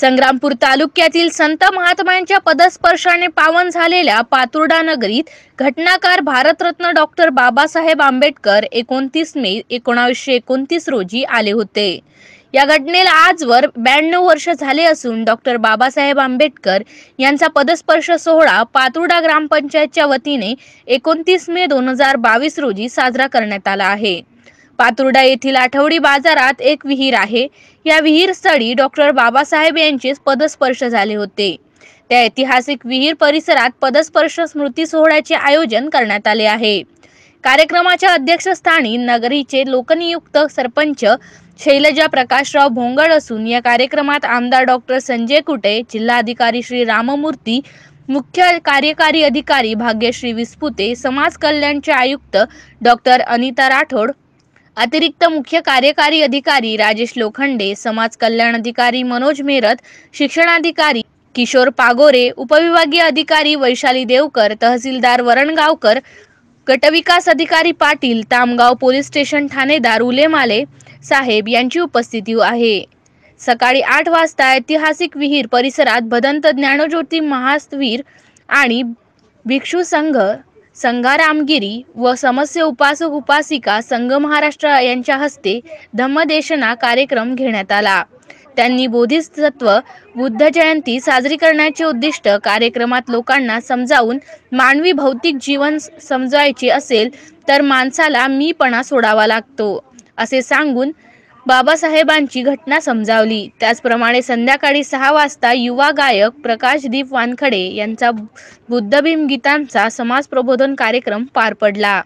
संग्रामपूर तालुक्यातील संत महात्म्यांच्या पदस्पर्शाने पावन झालेल्या पातुर्डा नगरीत घटनाकार भारतरत्न डॉक्टर बाबासाहेब आंबेडकर एकोणतीस मे एकोणावीसशे एकोणतीस रोजी आले होते. या घटनेला आजवर ब्याण्णव वर्ष झाले असून डॉक्टर बाबासाहेब आंबेडकर यांचा पदस्पर्श सोहळा पातुर्डा ग्रामपंचायतच्या वतीने एकोणतीस मे दोन हजार बावीस रोजी साजरा करण्यात आला आहे. पातुर्डा येथील आठवडी बाजारात एक विहीर आहे. या विहीर स्थळी डॉक्टर बाबासाहेब यांचे पदस्पर्श झाले होते. त्या ऐतिहासिक विहीर परिसरात पदस्पर्श स्मृती सोहळ्याचे आयोजन करण्यात आले आहे. कार्यक्रमाच्या अध्यक्षस्थानी नगरीचे लोकनियुक्त सरपंच शैलजा प्रकाशराव भोंगळ असून या कार्यक्रमात आमदार डॉक्टर संजय कुटे जिल्हाधिकारी श्री राममूर्ती मुख्य कार्यकारी अधिकारी भाग्यश्री विस्पुते समाज कल्याणचे आयुक्त डॉक्टर अनिता राठोड अतिरिक्त मुख्य कार्यकारी अधिकारी राजेश लोखंडे समाज कल्याण अधिकारी मनोज मेरत शिक्षणाधिकारी किशोर पागोरे उपविभागीय अधिकारी वैशाली देवकर तहसीलदार वरणगावकर गटविकास अधिकारी पाटील तामगाव पोलीस स्टेशन ठाणेदार उलेमाले साहेब यांची उपस्थिती आहे. सकाळी आठ वाजता ऐतिहासिक विहीर परिसरात भदंत ज्ञानज्योती महावीर आणि भिक्षू संघ संगारामगिरी व समस्य उपासक उपासिका संघ महाराष्ट्र यांच्या हस्ते धम्मदेशना कार्यक्रम घेण्यात आला. त्यांनी बोधिसत्व बुद्ध जयंती साजरी करण्याचे उद्दिष्ट कार्यक्रमात लोकांना समजावून मानवी भौतिक जीवन समजायचे असेल तर माणसाला मीपणा सोडावा लागतो असे सांगून बाबासाहेबांची घटना समजावली. त्याचप्रमाणे संध्याकाळी सहा वाजता युवा गायक प्रकाशदीप वानखडे यांचा बुद्धभीम गीतांचा समाज प्रबोधन कार्यक्रम पार पडला.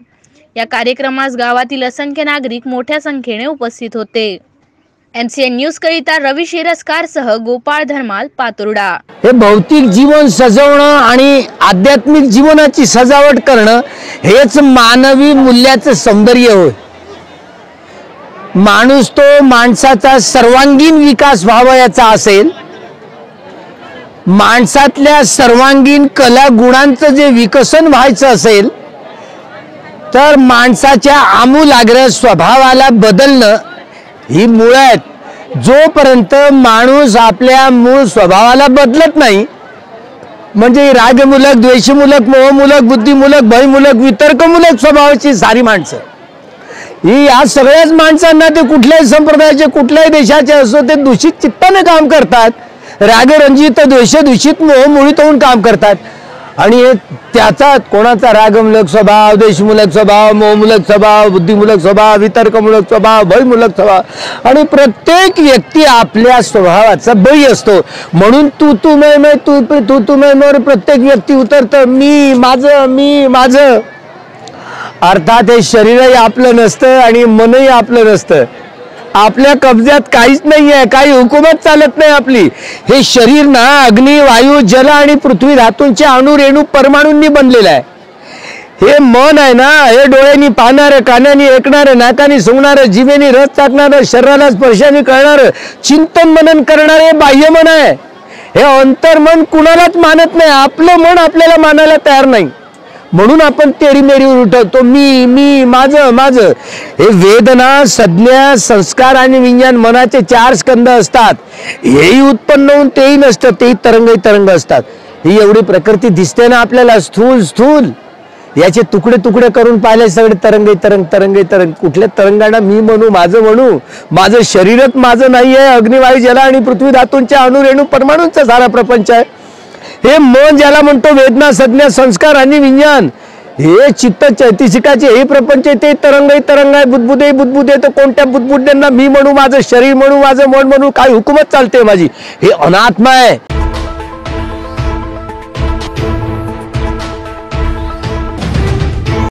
या कार्यक्रमास गावातील असंख्य नागरिक मोठ्या संख्येने उपस्थित होते. एन सी एन न्यूज करिता रवी शिरस्कार सह गोपाळ धर्माल पातुर्डा. हे भौतिक जीवन सजवणं आणि आध्यात्मिक जीवनाची सजावट करणं हेच मानवी मूल्याचं सौंदर्य होय. माणूस तो माणसाचा सर्वांगीण विकास व्हावा याचा असेल माणसातल्या सर्वांगीण कला गुणांचं जे विकसन व्हायचं असेल तर माणसाच्या आमूलाग्र स्वभावाला बदलणं ही मुळ आहेत जोपर्यंत माणूस आपल्या मूळ स्वभावाला बदलत नाही म्हणजे रागमूलक द्वेषमूलक मोहमूलक बुद्धिमूलक भयमूलक वितर्कमूलक स्वभावाची सारी माणसं. ही या सगळ्याच माणसांना ते कुठल्याही संप्रदायाचे कुठल्याही देशाचे असो ते दूषित चित्ताने काम करतात. रागरंजित द्वेष दूषित मोहमोहित होऊन काम करतात. आणि त्याचा कोणाचा रागमूलक स्वभाव देशमूलक स्वभाव मोहमूलक स्वभाव बुद्धिमूलक स्वभाव वितर्कमूलक स्वभाव भयमूलक स्वभाव आणि प्रत्येक व्यक्ती आपल्या स्वभावाचा बळी असतो. म्हणून तू तू मै मै तू तू तू मै प्रत्येक व्यक्ती उतरतं. मी माझं मी माझं. अर्थात हे शरीरही आपलं नसतं आणि मनही आपलं नसतं. आपल्या कब्जात काहीच नाही आहे काही हुकूमत चालत नाही आपली. हे शरीर ना अग्नी वायू जल आणि पृथ्वी धातूंचे अणू रेणू परमाणूंनी बनलेलं आहे. हे मन आहे ना हे डोळ्यांनी पाहणारं कानाने ऐकणारं नाकाने सुंगणारं जिभेने रस टाकणारं शरीराला स्पर्शाने कळणारं चिंतन मनन करणारे बाह्य मन आहे. हे अंतर्मन कुणालाच मानत नाही आपलं मन आपल्याला मानायला तयार नाही. म्हणून आपण तेरीमेरीवर उठवतो. मी मी माझं माझं. हे वेदना संज्ञा संस्कार आणि विज्ञान मनाचे चार स्कंद असतात. हेही उत्पन्न होऊन तेही नसतं तेही तरंगही तरंग असतात. ही एवढी प्रकृती दिसते ना आपल्याला स्थूल स्थूल. याचे तुकडे तुकडे करून पाहिले सगळे तरंगे तरंग तरंगे तरंग. कुठल्या तरंगांना मी म्हणू माझं म्हणू? माझं शरीरच माझं नाही आहे अग्निवायू जला आणि पृथ्वी धातूंच्या अणुरेणू परमाणूंचा सारा प्रपंच आहे. हे मन ज्याला म्हणतो वेदना संज्ञा संस्कार आणि विज्ञान हे चित्त चैतिसिकाचे हे प्रपंच ते तरंगही तरंग आहे बुद्बुदे बुद्बुदे तर कोणत्या बुद्बुद्यांना मी म्हणू माझं शरीर म्हणू माझं मन म्हणू काय हुकूमत चालते माझी? हे अनात्मा आहे.